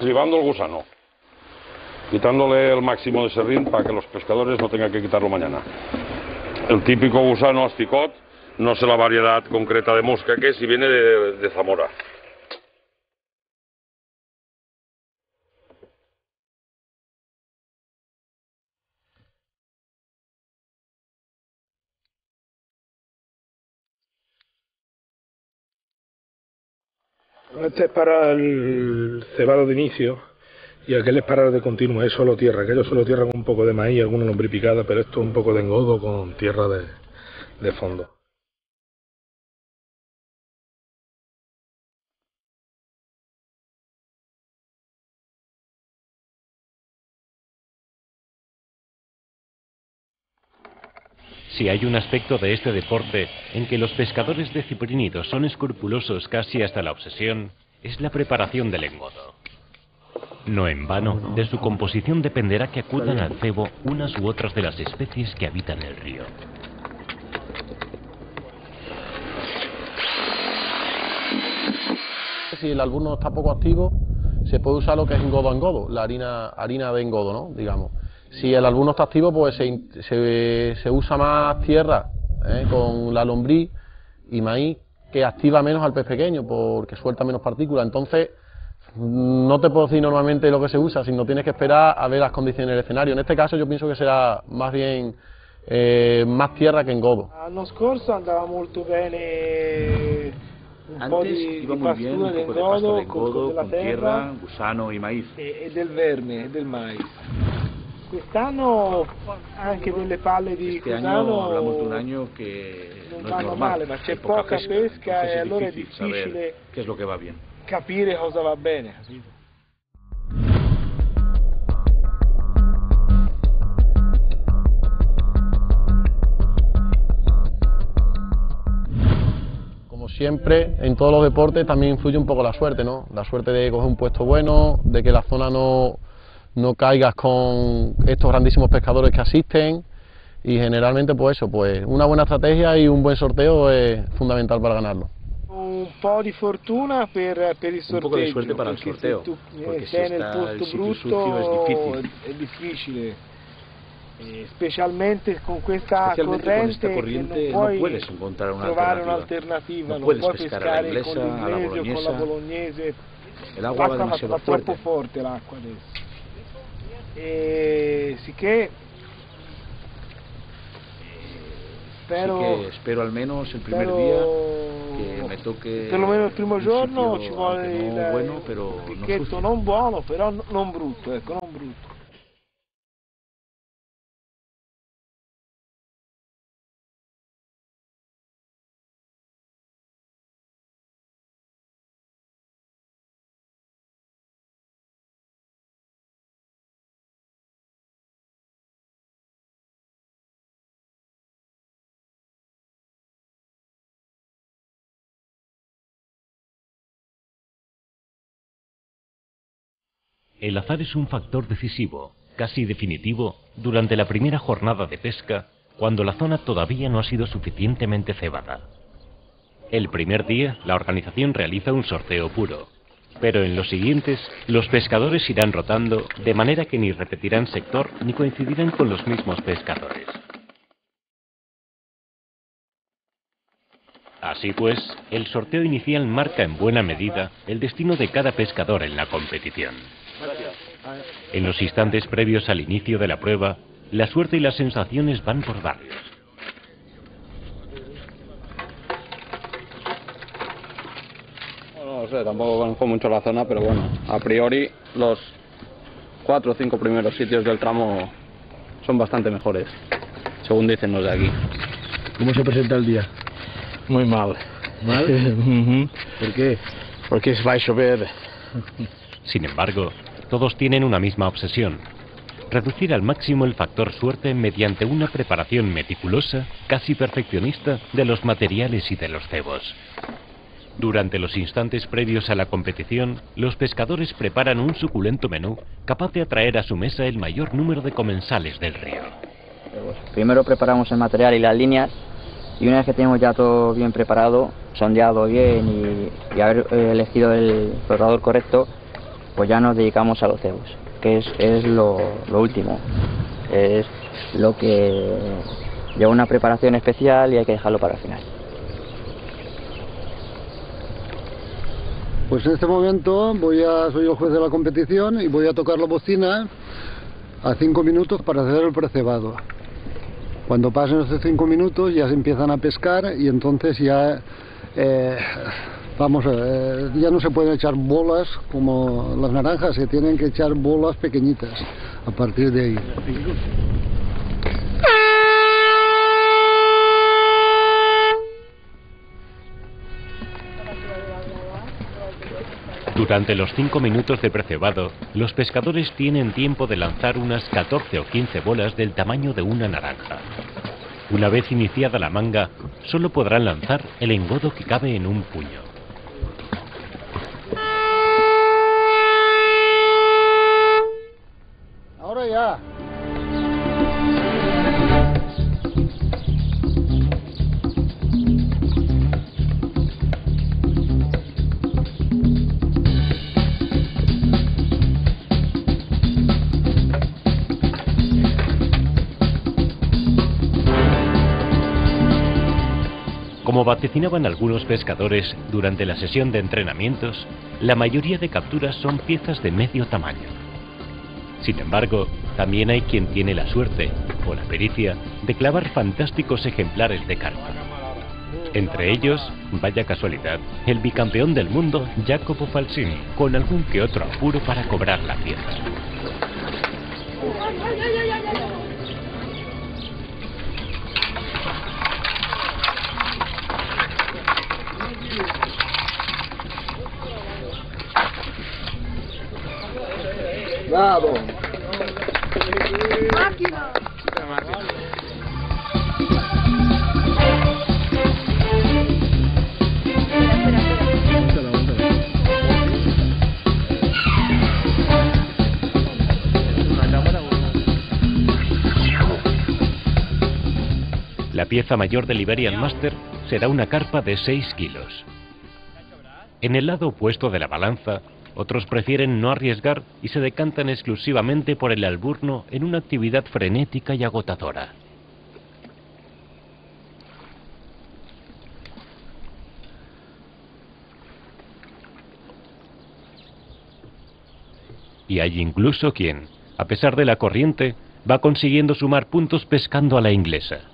privando el gusano, quitándole el máximo de serrín para que los pescadores no tengan que quitarlo mañana. El típico gusano asticot, no sé la variedad concreta de mosca que es y viene de Zamora. Este es para el cebado de inicio y aquel es para el de continuo, es solo tierra. Aquello solo tierra con un poco de maíz, alguna lombripicada, pero esto es un poco de engodo con tierra de, de fondo. Si hay un aspecto de este deporte en que los pescadores de ciprínidos son escrupulosos casi hasta la obsesión, es la preparación del engodo. No en vano, de su composición dependerá que acudan al cebo unas u otras de las especies que habitan el río. Si el alburno está poco activo, se puede usar lo que es engodo a engodo, la harina, harina de engodo, ¿no? Digamos. Si el alburno está activo, pues se, in- se- se usa más tierra ¿eh? con la lombriz y maíz que activa menos al pez pequeño porque suelta menos partículas. Entonces, no te puedo decir normalmente lo que se usa, sino tienes que esperar a ver las condiciones del escenario. En este caso yo pienso que será más bien eh, más tierra que engodo. L'anno scorso andava molto bene un po' Antes di, iba di muy bien pastura un poco de pasto d'engodo de con, con engodo, della con terra tierra, gusano y maíz. e, e del verme, e del mais. Quest'anno anche quelle palle di Este año Cusano hablamos de un año que non no vanno normal. male, ma c'è hay poca poca pesca, pesca entonces e es allora è difícil difficile saber qué es lo que va bien. capire cosa va bene. siempre, en todos los deportes también influye un poco la suerte, ¿no? La suerte de coger un puesto bueno, de que la zona no, no caigas con estos grandísimos pescadores que asisten y generalmente pues eso, pues una buena estrategia y un buen sorteo es fundamental para ganarlo. Un po' di fortuna per, per il Un poco suerte para el sorteo, se tu porque eh, si sei nel está el posto sitio brutto sucio es difícil. è difficile. Eh, specialmente con questa Especialmente con corrente, esta che corriente non no puedes encontrar una trovare alternativa. un'alternativa, No non puedes puoi pescar a pescare la inglesa, con a la l'inglese o con la bolognesa. bolognese, El agua va demasiado troppo fuerte. forte l'acqua adesso. E sicché Así spero, que espero al menos el primer spero día que me toque perlomeno il primo un giorno sitio, ci vuole aunque il, no bueno, il pero no picchetto sucio. non buono, però n- non brutto, ecco, El azar es un factor decisivo, casi definitivo, durante la primera jornada de pesca, cuando la zona todavía no ha sido suficientemente cebada. El primer día, la organización realiza un sorteo puro, pero en los siguientes, los pescadores irán rotando, de manera que ni repetirán sector ni coincidirán con los mismos pescadores. Así pues, el sorteo inicial marca en buena medida el destino de cada pescador en la competición. En los instantes previos al inicio de la prueba, la suerte y las sensaciones van por barrios. No sé, tampoco conozco mucho la zona, pero bueno, a priori los cuatro o cinco primeros sitios del tramo son bastante mejores, según dicen los de aquí. ¿Cómo se presenta el día? Muy mal. ¿Mal? ¿Por qué? Porque va a llover. Sin embargo, todos tienen una misma obsesión. Reducir al máximo el factor suerte mediante una preparación meticulosa, casi perfeccionista, de los materiales y de los cebos. Durante los instantes previos a la competición, los pescadores preparan un suculento menú capaz de atraer a su mesa el mayor número de comensales del río. Primero preparamos el material y las líneas y una vez que tenemos ya todo bien preparado, sondeado bien y, haber eh, elegido el flotador correcto, pues ya nos dedicamos a los cebos, que es, es lo, lo último. Es lo que lleva una preparación especial y hay que dejarlo para el final. Pues en este momento voy a, soy el juez de la competición y voy a tocar la bocina a cinco minutos para hacer el precebado. Cuando pasen esos cinco minutos ya se empiezan a pescar y entonces ya, eh, vamos, eh, ya no se pueden echar bolas como las naranjas, se tienen que echar bolas pequeñitas a partir de ahí. Durante los 5 minutos de precebado, los pescadores tienen tiempo de lanzar unas 14 o 15 bolas del tamaño de una naranja. Una vez iniciada la manga, solo podrán lanzar el engodo que cabe en un puño. Como vaticinaban algunos pescadores durante la sesión de entrenamientos, la mayoría de capturas son piezas de medio tamaño. Sin embargo, también hay quien tiene la suerte, o la pericia, de clavar fantásticos ejemplares de carpa. Entre ellos, vaya casualidad, el bicampeón del mundo, Jacopo Falsini, con algún que otro apuro para cobrar la pieza. La pieza mayor del Iberian Master será una carpa de 6 kilos. En el lado opuesto de la balanza, otros prefieren no arriesgar y se decantan exclusivamente por el alburno en una actividad frenética y agotadora. Y hay incluso quien, a pesar de la corriente, va consiguiendo sumar puntos pescando a la inglesa.